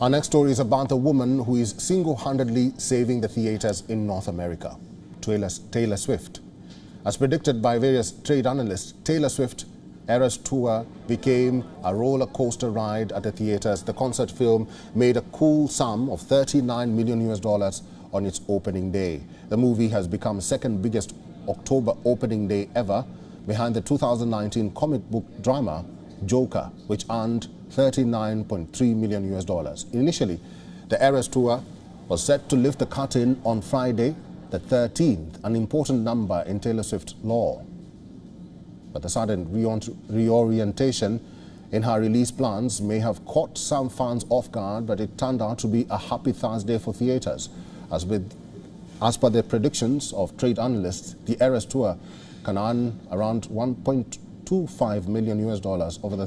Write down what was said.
Our next story is about a woman who is single-handedly saving the theaters in North America, Taylor, Taylor Swift. As predicted by various trade analysts, Taylor Swift Eras Tour became a roller coaster ride at the theaters. The concert film made a cool sum of 39 million US dollars on its opening day. The movie has become second biggest October opening day ever behind the 2019 comic book drama Joker, which earned 39.3 million US dollars. Initially, the Eras Tour was set to lift the curtain on Friday, the 13th, an important number in Taylor Swift's lore. But the sudden reorientation in her release plans may have caught some fans off guard, but it turned out to be a happy Thursday for theaters. As, with, as per the predictions of trade analysts, the Eras Tour can earn around 1.25 million US dollars over the